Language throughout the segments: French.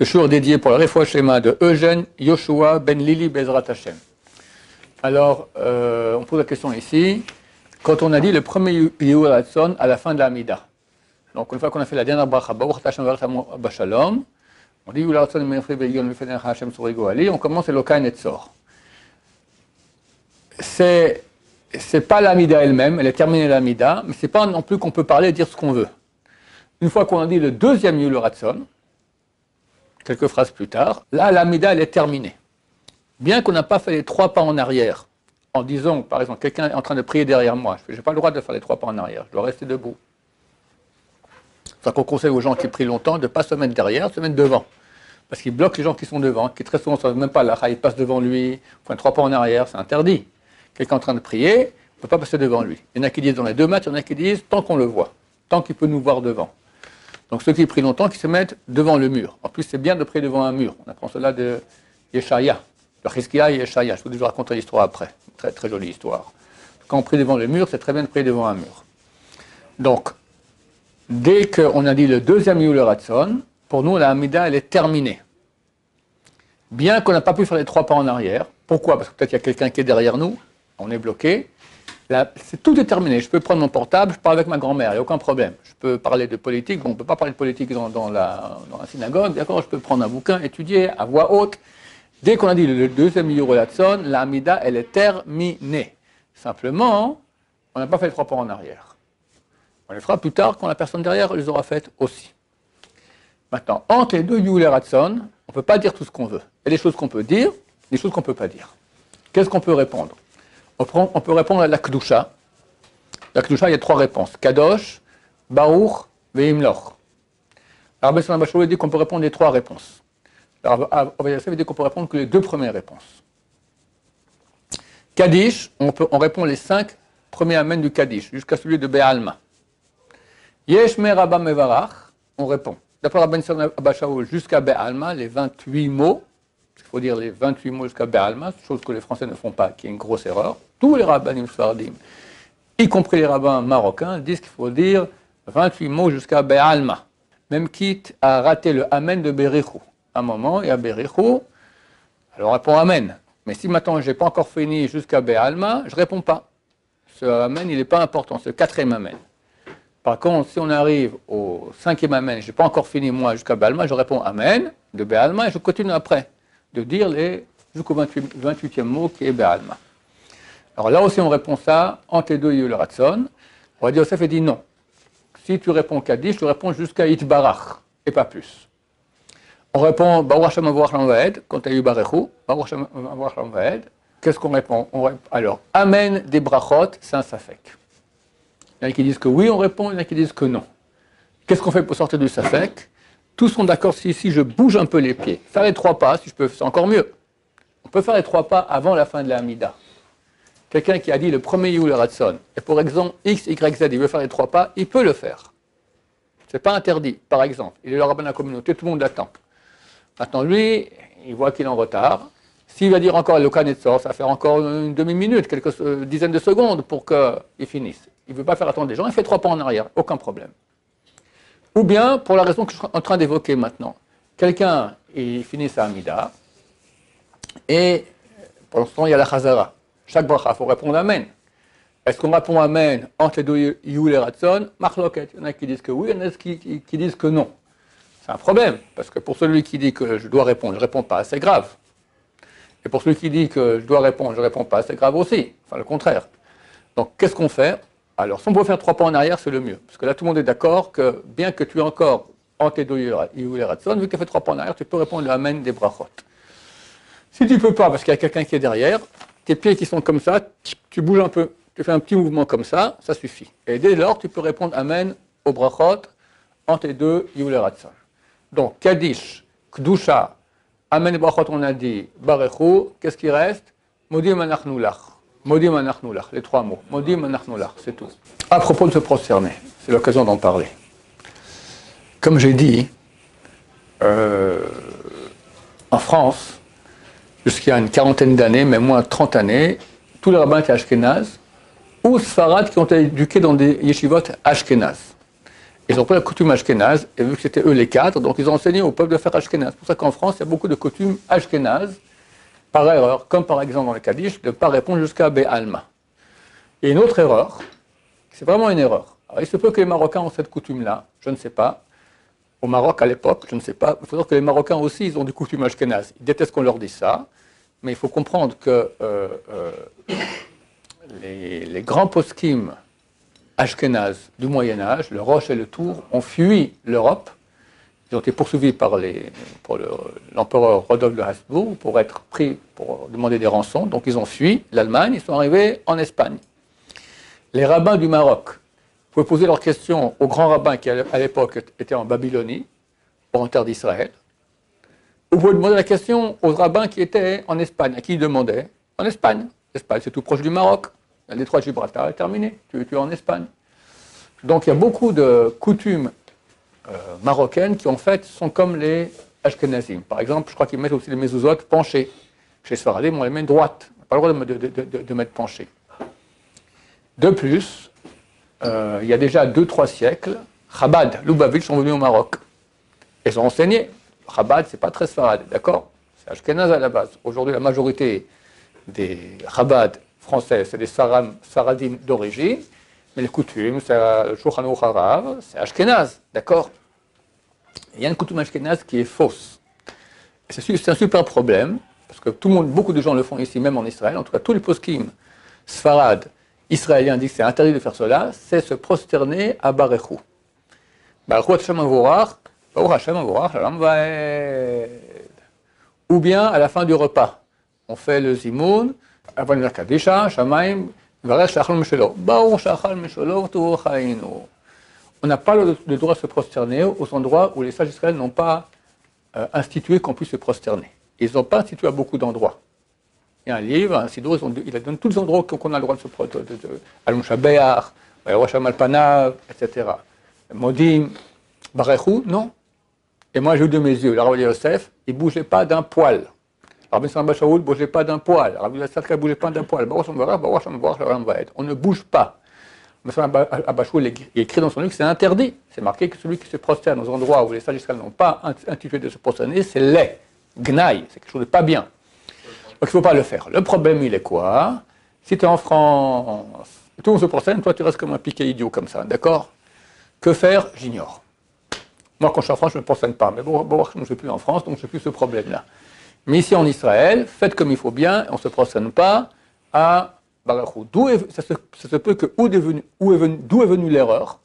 Ce jour dédié pour le Refoua Shema de Eugène Yoshua Ben Lili Bezrat Hashem. Alors, euh, on pose la question ici. Quand on a dit le premier Yehuratson à la fin de la Amida. Donc, une fois qu'on a fait la dernière bracha, Bashalom, on dit Yehuratson Hashem on commence le Lokain et C'est c'est pas l'Amida elle-même, elle est terminée l'Amida, mais c'est pas non plus qu'on peut parler et dire ce qu'on veut. Une fois qu'on a dit le deuxième Yuloratson, quelques phrases plus tard, là l'Amida elle est terminée. Bien qu'on n'a pas fait les trois pas en arrière, en disant, par exemple, quelqu'un est en train de prier derrière moi, je n'ai pas le droit de faire les trois pas en arrière, je dois rester debout. C'est qu'on conseille aux gens qui prient longtemps de ne pas se mettre derrière, de se mettre devant. Parce qu'ils bloquent les gens qui sont devant, qui très souvent ne savent même pas là, ils passent devant lui, font trois pas en arrière, c'est interdit quelqu'un en train de prier, on ne peut pas passer devant lui. Il y en a qui disent dans les deux matchs, il y en a qui disent tant qu'on le voit, tant qu'il peut nous voir devant. Donc ceux qui prient longtemps, qui se mettent devant le mur. En plus, c'est bien de prier devant un mur. On apprend cela de Yeshaya, de Chizkiah et Yeshaya. Je vous raconter l'histoire après. Très, très jolie histoire. Quand on prie devant le mur, c'est très bien de prier devant un mur. Donc, dès qu'on a dit le deuxième Yule Ratson, pour nous, la Hamida, elle est terminée. Bien qu'on n'a pas pu faire les trois pas en arrière. Pourquoi? Parce que peut-être il y a quelqu'un qui est derrière nous, on est bloqué. C'est tout est terminé. Je peux prendre mon portable, je parle avec ma grand-mère, il n'y a aucun problème. Je peux parler de politique, bon, on ne peut pas parler de politique dans, la, synagogue, d'accord Je peux prendre un bouquin, étudier à voix haute. Dès qu'on a dit le deuxième milieu la Amida, elle est terminée. Simplement, on n'a pas fait trois pas en arrière. On les fera plus tard quand la personne derrière les aura faites aussi. Maintenant, entre les deux Yule on ne peut pas dire tout ce qu'on veut. Il y a des choses qu'on peut dire, des choses qu'on ne peut pas dire. Qu'est-ce qu'on peut répondre? On, peut répondre à la Kdusha. La Kdusha, il y a trois réponses. Kadosh, Baruch, Veimloch. Rabbi Sallam dit qu'on peut répondre les trois réponses. Rabbi dit qu'on peut répondre que les deux premières réponses. Kaddish, on, répond les cinq premiers amens du Kaddish, jusqu'à celui de Be'alma. Yesh Rabba Mevarach, on répond. D'après Rabbi Sallam jusqu'à Be'alma, les 28 mots, il faut dire les 28 mots jusqu'à Be'alma, chose que les Français ne font pas, qui est une grosse erreur tous les rabbins sfardim, y compris les rabbins marocains, disent qu'il faut dire 28 mots jusqu'à Be'alma, même quitte à rater le Amen de Berichou. un moment, il y a Berichou, alors on répond Amen. Mais si maintenant je n'ai pas encore fini jusqu'à Be'alma, je ne réponds pas. Ce Amen, il n'est pas important, ce quatrième Amen. Par contre, si on arrive au cinquième Amen, je n'ai pas encore fini moi jusqu'à Be'alma, je réponds Amen de Be'alma et je continue après de dire les jusqu'au 28e mot qui est Be'alma. Alors là aussi, on répond ça entre les deux le Ratson. On va dire, Yosef dit non. Si tu réponds Kaddish, tu réponds jusqu'à Itbarach, et pas plus. On répond Baruch Hashem Vaed, quand tu as eu Baruch Hashem Vaed. Qu'est-ce qu'on répond, Alors, Amen des brachot, c'est un safek. Il y en a qui disent que oui, on répond, il y en a qui disent que non. Qu'est-ce qu'on fait pour sortir du safek? Tous sont d'accord si je bouge un peu les pieds. Faire les trois pas, si je peux, c'est encore mieux. On peut faire les trois pas avant la fin de la quelqu'un qui a dit le premier Yule Ratson, et pour exemple X, Y, Z, il veut faire les trois pas, il peut le faire. Ce n'est pas interdit, par exemple. Il est le rabbin de la communauté, tout le monde l'attend. Maintenant, lui, il voit qu'il est en retard. S'il va dire encore le sort, ça va faire encore une demi-minute, quelques euh, dizaines de secondes pour qu'il finisse. Il ne veut pas faire attendre les gens, il fait trois pas en arrière, aucun problème. Ou bien, pour la raison que je suis en train d'évoquer maintenant, quelqu'un, il finit sa Amida, et pour l'instant, il y a la Chazara. Chaque bracha, il faut répondre Amen. Est-ce qu'on répond Amen entre les deux Yul et Ratson. Il y en a qui disent que oui, il y en a qui, qui, disent que non. C'est un problème, parce que pour celui qui dit que je dois répondre, je ne réponds pas, c'est grave. Et pour celui qui dit que je dois répondre, je ne réponds pas, c'est grave aussi. Enfin, le contraire. Donc, qu'est-ce qu'on fait? Alors, si on peut faire trois pas en arrière, c'est le mieux. Parce que là, tout le monde est d'accord que, bien que tu aies encore entre les deux Yul et Ratson, vu qu'il fait trois pas en arrière, tu peux répondre le Amen des brachot. Si tu ne peux pas, parce qu'il y a quelqu'un qui est derrière, tes pieds qui sont comme ça, tu bouges un peu, tu fais un petit mouvement comme ça, ça suffit. Et dès lors, tu peux répondre Amen au brachot entre les deux Yuleratsa. Donc, Kaddish, Kdusha, Amen brachot, on a dit, Barechu, qu'est-ce qui reste? Modim anachnulach. Modim anachnulach, les trois mots. Modim anachnulach, c'est tout. À propos de se prosterner, c'est l'occasion d'en parler. Comme j'ai dit, euh, en France, jusqu'à une quarantaine d'années, même moins 30 années, tous les rabbins étaient ashkénazes, ou sfarad qui ont été éduqués dans des yeshivot ashkénazes. Ils ont pris la coutume ashkénaze, et vu que c'était eux les cadres, donc ils ont enseigné au peuple de faire ashkénaze. C'est pour ça qu'en France, il y a beaucoup de coutumes ashkénazes, par erreur, comme par exemple dans le Kaddish, de ne pas répondre jusqu'à Be'alma. Et une autre erreur, c'est vraiment une erreur. Il se peut que les Marocains ont cette coutume-là, je ne sais pas. Au Maroc, à l'époque, je ne sais pas. Il faut que les Marocains aussi, ils ont des coutumes ashkénazes. Ils détestent qu'on leur dise ça, mais il faut comprendre que euh, euh, les, grands poskim ashkénazes du Moyen Âge, le Roche et le Tour, ont fui l'Europe. Ils ont été poursuivis par l'empereur Rodolphe de Habsbourg pour être pris, pour demander des rançons. Donc ils ont fui l'Allemagne, ils sont arrivés en Espagne. Les rabbins du Maroc, pouvez poser leurs questions aux grands rabbins qui à l'époque étaient en Babylonie, en terre d'Israël. Vous pouvez demander la question aux rabbins qui étaient en Espagne, à qui ils demandaient En Espagne. L'Espagne, c'est tout proche du Maroc. Le détroit de Gibraltar est terminé. Tu, es en Espagne. Donc il y a beaucoup de coutumes marocaines qui en fait sont comme les Ashkenazim. Par exemple, je crois qu'ils mettent aussi les mezuzot penchés. Chez Sfaradim, on les met droites. On n'a pas le droit de, mettre penchés. De plus, euh, il y a déjà 2-3 siècles, Chabad, Lubavitch sont venus au Maroc. Ils ont enseigné. Chabad, c'est pas très Sfarad, d'accord? C'est Ashkenaz à la base. Aujourd'hui, la majorité des Chabad français, c'est des Saradim d'origine, mais les coutumes, c'est le c'est Ashkenaz, d'accord? Il y a une coutume Ashkenaz qui est fausse. C'est un super problème, parce que tout le monde, beaucoup de gens le font ici, même en Israël, en tout cas tous les poskim, Sfarad, israéliens disent que c'est interdit de faire cela, c'est se prosterner à Barechou. Barechou Hashem Hashem Ou bien à la fin du repas, on fait le zimoun, on n'a pas le droit de se prosterner aux endroits où les sages israéliens n'ont pas euh, institué qu'on puisse se prosterner. Ils n'ont pas institué à beaucoup d'endroits. Il y a un livre, un il a donné tous les endroits qu'on a le droit de se prosterner. Alon Shabeach, Rosh Panav, etc. Modim, Barechou, non. Et moi, j'ai eu de mes yeux, la Yosef, il ne bougeait pas d'un poil. Rabbi Samba ne bougeait pas d'un poil. Ne pas d'un poil. On ne bouge pas. Abachoul écrit dans son livre que c'est interdit. C'est marqué que celui qui se prosterne aux endroits où les sages n'ont pas intitulé de se prosterner, c'est laid, gnaille, c'est quelque chose de pas bien. Donc il ne faut pas le faire. Le problème, il est quoi? Si tu es en France, tout le monde se prosterne, toi tu restes comme un piqué idiot comme ça, d'accord? Que faire? J'ignore. Moi, quand je suis en France, je ne me prosterne pas. Mais bon, bon je ne suis plus en France, donc je n'ai plus ce problème-là. Mais ici en Israël, faites comme il faut bien, on ne se prosterne pas à Barachou. D'où ça, se, peut que est d'où est venue l'erreur?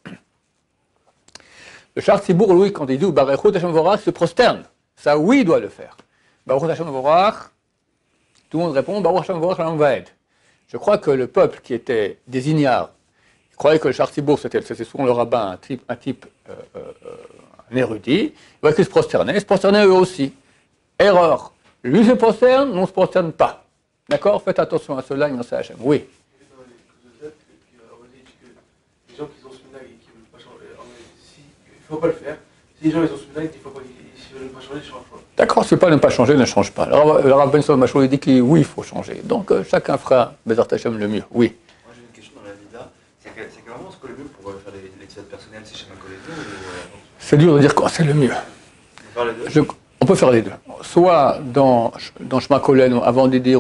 Le Charles Tibour, lui, quand il dit Barachou Hashem se prosterne. Ça, oui, il doit le faire. Vorach, tout le monde répond Baruch Hashem Vorach Je crois que le peuple qui était des ignares, il croyait que le Charles Tibour, c'était souvent le rabbin, un type, un, euh, euh, un érudit, il va qu'il se prosternait, se prosternait eux aussi. Erreur. Lui se prosterne, nous ne se prosterne pas. D'accord? Faites attention à cela, il sait. Oui. Les gens qui ont ce et qui ne veulent pas changer, il ne faut pas le faire. Si les gens ils ont ce il ne faut pas, ne pas changer, ils ne changent pas. D'accord, c'est pas ne pas changer, ne change pas. Alors, le Rav Benson Machou dit que oui, il faut changer. Donc, euh, chacun fera Bezart Hachem le mieux. Oui. Moi, j'ai une question dans la vida. C'est comment ce que le mieux pour euh, faire les, les personnelles C'est chez ma collègue ou, euh, C'est dur de dire quoi, c'est le mieux. Je, on peut faire les deux. Soit dans, dans Shema Kolen, avant de dire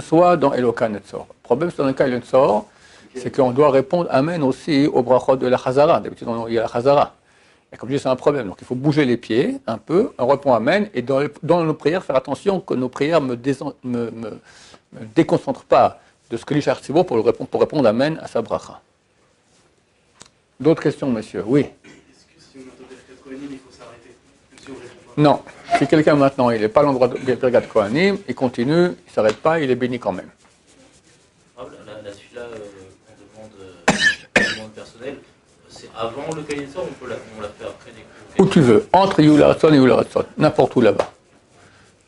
soit dans Eloka Netzor. Le problème, c'est dans le cas c'est qu'on doit répondre Amen aussi au brachot de la Chazara. D'habitude, il y a la Chazara. Et comme je dis, c'est un problème. Donc il faut bouger les pieds un peu, on répond Amen, et dans, nos prières, faire attention que nos prières ne me, déconcentrent pas de ce que lit pour, répondre, pour répondre Amen à sa bracha. D'autres questions, monsieur Oui. Non. Si quelqu'un maintenant, il n'est pas à l'endroit de Birgat Kohanim, il continue, il ne s'arrête pas, il est béni quand même. Ah, là, euh, on demande, euh, demande personnelle, c'est avant le cahier de sort ou on, la, on la fait après Où tu veux, entre Yularatson et Yularatson, n'importe où là-bas.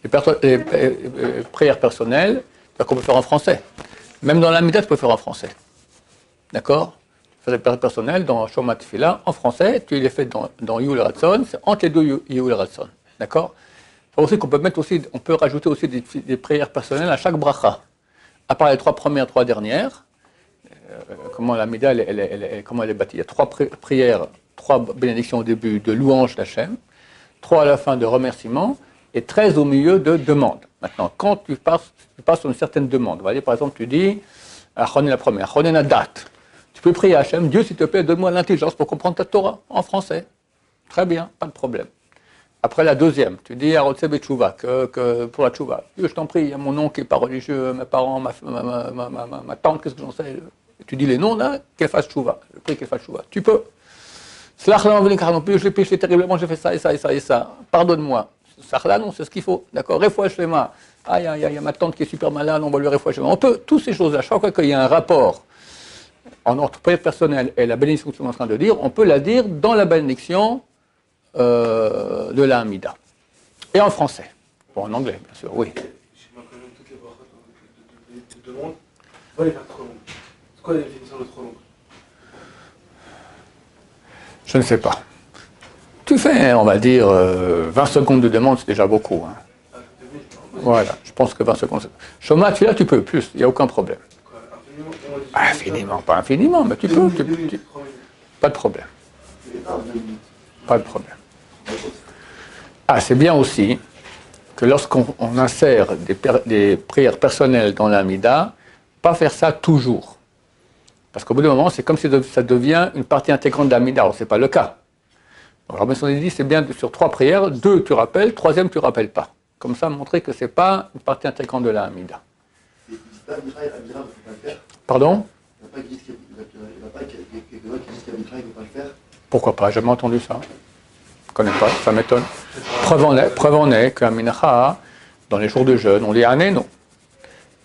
Les, les, prières personnelles, qu'on peut faire en français. Même dans la Midat, tu peux faire en français. D'accord? Des prières personnelles dans Shomat Fila en français, tu les fais dans, dans Yul Ratson, c'est entre les deux Yul Ratson. D'accord? Aussi qu'on peut mettre aussi, on peut rajouter aussi des, prières personnelles à chaque bracha. À part les trois premières, trois dernières, euh, comment la Mida, elle, comment elle est bâtie? Il y a trois pri- prières, trois bénédictions au début de louange d'Hachem, trois à la fin de remerciement et 13 au milieu de demande. Maintenant, quand tu passes, tu passes sur une certaine demande, va dire par exemple, tu dis, Achon est la première, Achon est la date. Tu peux prier à Hachem, Dieu s'il te plaît, donne-moi l'intelligence pour comprendre ta Torah en français. Très bien, pas de problème. Après la deuxième, tu dis à Rotseb que, pour la Tchouva, Dieu, je t'en prie, il y a mon oncle qui n'est pas religieux, mes parents, ma, tante, qu'est-ce que j'en sais Tu dis les noms là, qu'elle fasse Tchouva. Je prie qu'elle fasse Tchouva. Tu peux. Je l'ai péché terriblement, j'ai fait ça et ça et ça et ça. Pardonne-moi. Slach non, c'est ce qu'il faut. D'accord? Réfoua Shlema. Aïe, aïe, aïe, il y a ma tante qui est super malade, on va lui réfoua Shlema. On peut, toutes ces choses-là, chaque fois qu'il y a un rapport en notre prière personnelle et la bénédiction que nous sommes en train de dire, on peut la dire dans la bénédiction euh, de la Hamida. Et en français. Bon, en anglais, bien sûr, oui. C'est quoi la définition de trop longue? Je ne sais pas. Tu fais, on va dire, euh, 20 secondes de demande, c'est déjà beaucoup. hein. Ah, Voilà, je pense que 20 secondes. Chômage, tu là, tu peux plus, il n'y a aucun problème. Infiniment on pas infiniment, mais tu peux. pas de problème. Pas de problème. Ah, c'est bien aussi que lorsqu'on on insère des, prières personnelles dans l'Amida, pas faire ça toujours. Parce qu'au bout d'un moment, c'est comme si ça devient une partie intégrante de l'Amida. Alors, ce n'est pas le cas. Donc, Rabbi dit, c'est bien sur trois prières, deux tu rappelles, troisième tu rappelles pas. Comme ça, montrer que ce n'est pas une partie intégrante de l'Amida. Pardon. Pourquoi pas Jamais entendu ça. Je ne connais pas, ça m'étonne. Preuve en est, preuve en est qu'à Mincha, dans les jours de jeûne, on lit Anéno.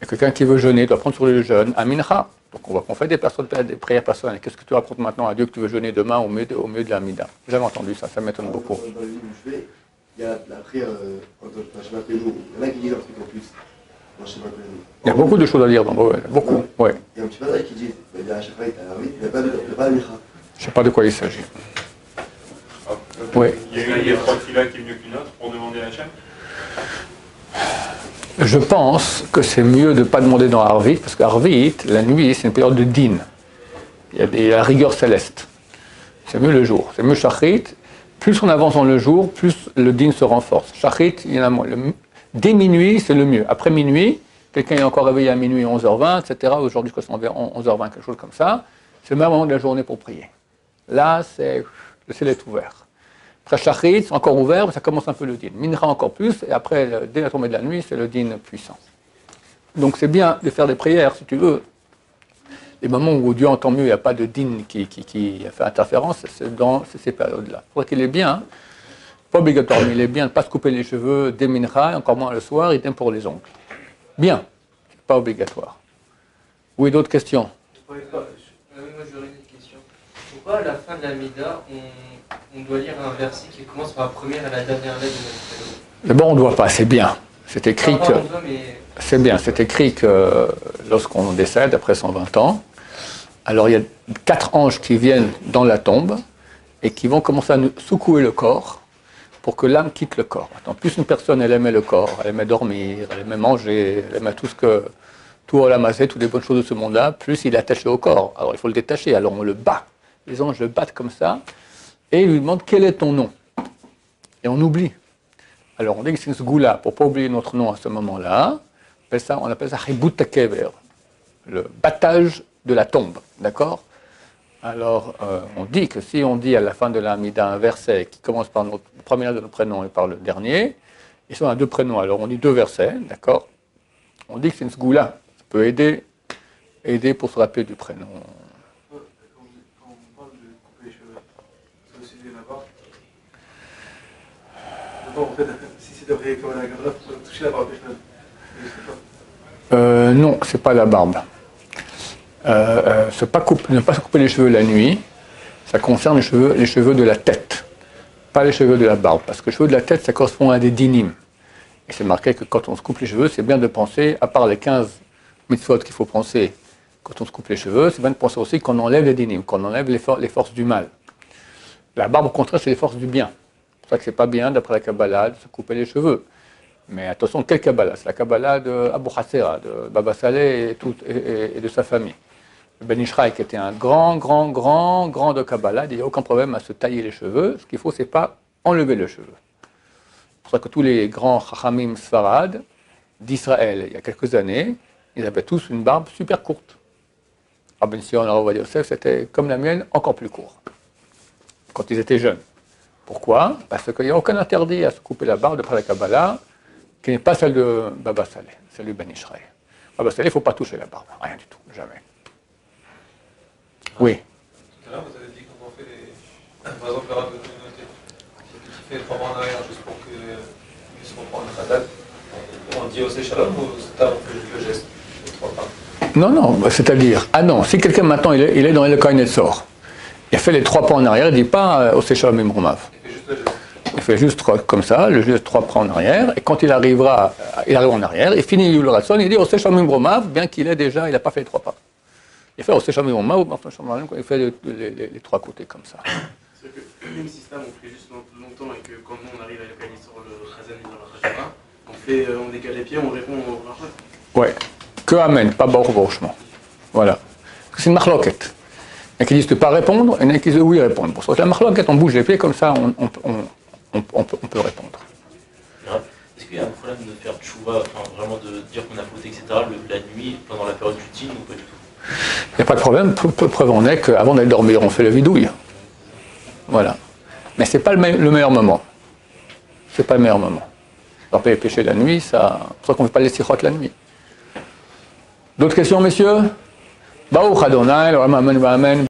Et quelqu'un qui veut jeûner doit prendre sur le jeûne à Mincha. Donc on voit qu'on fait des, personnes, des prières personnelles. Qu'est-ce que tu racontes maintenant à Dieu que tu veux jeûner demain au milieu de, au milieu de la Mida Jamais entendu ça, ça m'étonne beaucoup. Dans dans le livre où je vais, il y a la prière quand dans Shema Kohenou. Il y en a qui disent un truc en plus. Il y a beaucoup de choses à dire dans ouais, beaucoup. Ouais. Il y a un petit passage qui dit il n'y a pas de- il n'y a pas de. Je ne sais pas de quoi il s'agit. Ah, Oui. Il y a une des trois filas qui est mieux qu'une autre pour demander à Hachem Je pense que c'est mieux de ne pas demander dans Arvit, parce qu'Arvit, la nuit, c'est une période de din. Il y a des, la rigueur céleste. C'est mieux le jour. C'est mieux Shachrit. Plus on avance dans le jour, plus le din se renforce. Shachrit, il y en a moins. Le- dès minuit, c'est le mieux. Après minuit, quelqu'un est encore réveillé à minuit 11h20, etc. Aujourd'hui, je crois que c'est environ 11h20, quelque chose comme ça. C'est le meilleur moment de la journée pour prier. Là, c'est le ciel est ouvert. Après c'est encore ouvert, mais ça commence un peu le din. Minra encore plus, et après, dès la tombée de la nuit, c'est le din puissant. Donc c'est bien de faire des prières, si tu veux. Les moments où Dieu entend mieux, il n'y a pas de din qui, fait interférence, c'est dans ces périodes-là. Faudrait qu'il est bien, pas obligatoire, mais il est bien de ne pas se couper les cheveux dès Minra, encore moins le soir, idem pour les ongles. Bien, c'est pas obligatoire. Oui, d'autres questions? Oui, moi j'aurais une question. Pourquoi à la fin de la Mida, on, on doit lire un verset qui commence par la première et la dernière lettre de D'abord, on ne doit pas, c'est bien. C'est écrit que... C'est bien, c'est écrit que lorsqu'on décède après 120 ans, alors il y a quatre anges qui viennent dans la tombe et qui vont commencer à nous secouer le corps pour que l'âme quitte le corps. Plus une personne elle aimait le corps, elle aimait dormir, elle aimait manger, elle aimait tout ce que tout lamassé, toutes les bonnes choses de ce monde-là, plus il est attaché au corps. Alors il faut le détacher, alors on le bat. Les anges le battent comme ça et ils lui demandent quel est ton nom? Et on oublie. Alors on dit que c'est ce goût-là, pour ne pas oublier notre nom à ce moment-là, on appelle ça, on appelle ça le battage de la tombe, d'accord? Alors euh, on dit que si on dit à la fin de l'Amida un verset qui commence par notre le premier de notre prénom et par le dernier, ils sont à deux prénoms, alors on dit deux versets, d'accord? On dit que c'est une sgoula, ça peut aider, aider pour se rappeler du prénom. Euh, non, c'est pas la barbe. Euh, euh, ne pas se couper les cheveux la nuit, ça concerne les cheveux, les cheveux de la tête, pas les cheveux de la barbe. Parce que les cheveux de la tête, ça correspond à des dynimes. Et c'est marqué que quand on se coupe les cheveux, c'est bien de penser, à part les 15 mitzvot qu'il faut penser quand on se coupe les cheveux, c'est bien de penser aussi qu'on enlève les dynimes, qu'on enlève les, for- les forces du mal. La barbe, au contraire, c'est les forces du bien. C'est pour ça que c'est pas bien, d'après la Kabbalah, de se couper les cheveux. Mais attention, quelle Kabbalah? C'est la Kabbalah de Abu Hassera, de Baba Saleh et de sa famille. Ben Ishraï, qui était un grand, grand, grand, grand de Kabbalah, il n'y a aucun problème à se tailler les cheveux. Ce qu'il faut, c'est pas enlever le cheveu. C'est pour ça que tous les grands Chachamim Sfarad d'Israël, il y a quelques années, ils avaient tous une barbe super courte. Rabben Sion, Rabbi Yosef, c'était comme la mienne, encore plus court, quand ils étaient jeunes. Pourquoi? Parce qu'il n'y a aucun interdit à se couper la barbe de la Kabbalah, qui n'est pas celle de Baba Saleh, celle du Ben Ishraï. Baba Saleh, il ne faut pas toucher la barbe, rien du tout, jamais. Oui. Tout à l'heure, vous avez dit quand on fait les. Par exemple, le rap de communauté, tu fais trois pas en arrière juste pour qu'ils puissent reprendre le khatat. On dit au Shalom ou c'est avant que le geste Les trois pas. Non, non, bah, c'est-à-dire, ah non, si quelqu'un maintenant il est, il est dans le Kohen sort, il fait les trois pas en arrière, il ne dit pas euh, au Seychelles Mimromav. Il fait juste fait trois- comme ça, le juste trois pas en arrière, et quand il arrivera, il arrive en arrière, il finit le Ratson, il dit au Seychelles Mimromav, bien qu'il ait déjà, il n'a pas fait les trois pas. Il fait au au Seychelles Mimromav, il fait les, les- les- les trois côtés comme ça. C'est que même système, on fait juste long- longtemps et que quand nous on arrive à localiser sur le Khazan et dans la on, fait, euh, on décale les pieds, on répond au Rachat. Ouais, que Amen, pas Baruch. Voilà. C'est une marloquette. Il y en a qui disent de ne pas répondre, et il y en a qui disent de oui répondre. Pour ça, la marloquette, on bouge les pieds comme ça, on, on- on- on- on peut, on peut répondre. Est-ce qu'il y a un problème de faire tchouva, enfin vraiment de dire qu'on a fauté, etc., le- la nuit, pendant la période du ou pas du tout? Il n'y a pas de problème. Preuve en est qu'avant d'aller dormir, on fait la vidouille. Voilà. Mais ce n'est pas le, me- le meilleur moment. Ce n'est pas le meilleur moment. Alors, les la nuit, ça... c'est pour ça qu'on ne fait pas les sirotes la nuit. D'autres questions, messieurs? Baruch Adonai, Amen, Amen.